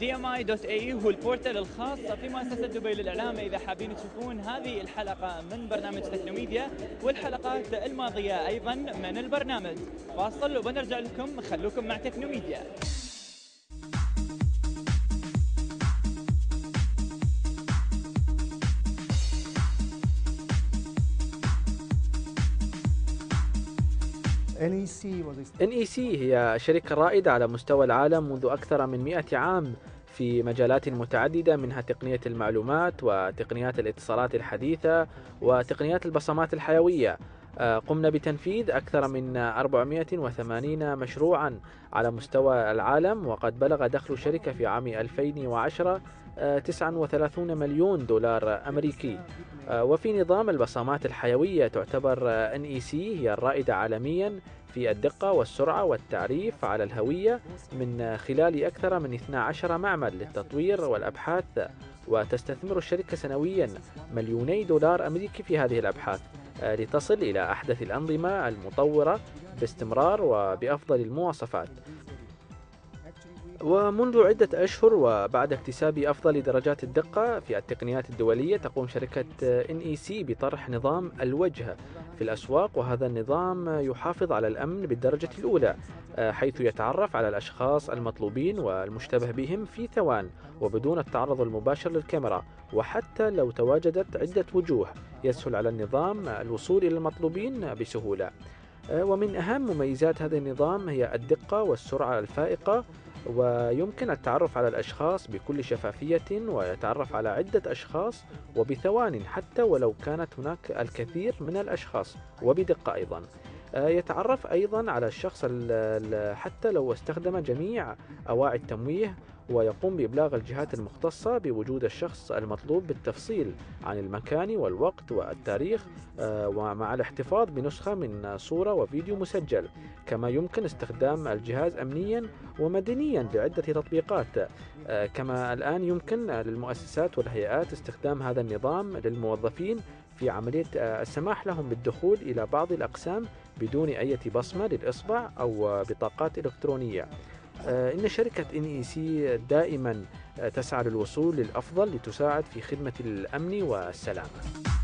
dmi.ae هو البورتال الخاص. في مؤسسة دبي للإعلام إذا حابين تشوفون هذه الحلقة من برنامج تكنوميديا والحلقات الماضية أيضا من البرنامج. فاصل وبنرجع لكم خلوكم مع تكنوميديا. NEC هي شركة رائدة على مستوى العالم منذ أكثر من 100 عام في مجالات متعددة منها تقنية المعلومات وتقنيات الاتصالات الحديثة وتقنيات البصمات الحيوية. قمنا بتنفيذ أكثر من 480 مشروعا على مستوى العالم وقد بلغ دخل الشركة في عام 2010 39 مليون دولار أمريكي. آه، وفي نظام البصمات الحيوية تعتبر NEC هي الرائدة عالميا في الدقة والسرعة والتعريف على الهوية من خلال أكثر من 12 معمل للتطوير والأبحاث وتستثمر الشركة سنويا مليوني دولار أمريكي في هذه الأبحاث. آه، لتصل إلى أحدث الأنظمة المطورة باستمرار وبأفضل المواصفات. ومنذ عدة أشهر وبعد اكتساب أفضل درجات الدقة في التقنيات الدولية تقوم شركة NEC بطرح نظام الوجه في الأسواق وهذا النظام يحافظ على الأمن بالدرجة الأولى حيث يتعرف على الأشخاص المطلوبين والمشتبه بهم في ثوان وبدون التعرض المباشر للكاميرا وحتى لو تواجدت عدة وجوه يسهل على النظام الوصول إلى المطلوبين بسهولة. ومن أهم مميزات هذا النظام هي الدقة والسرعة الفائقة ويمكن التعرف على الأشخاص بكل شفافية ويتعرف على عدة أشخاص وبثوان حتى ولو كانت هناك الكثير من الأشخاص. وبدقة أيضا. يتعرف أيضا على الشخص حتى لو استخدم جميع أواعي التمويه ويقوم بإبلاغ الجهات المختصة بوجود الشخص المطلوب بالتفصيل عن المكان والوقت والتاريخ آه، ومع الاحتفاظ بنسخة من صورة وفيديو مسجل. كما يمكن استخدام الجهاز أمنيا ومدنيا لعدة تطبيقات. آه، كما الآن يمكن للمؤسسات والهيئات استخدام هذا النظام للموظفين في عملية آه، السماح لهم بالدخول إلى بعض الأقسام بدون أي بصمة للإصبع أو بطاقات إلكترونية. آه، إن شركة NEC دائما آه، تسعى للوصول للأفضل لتساعد في خدمة الأمن والسلامة.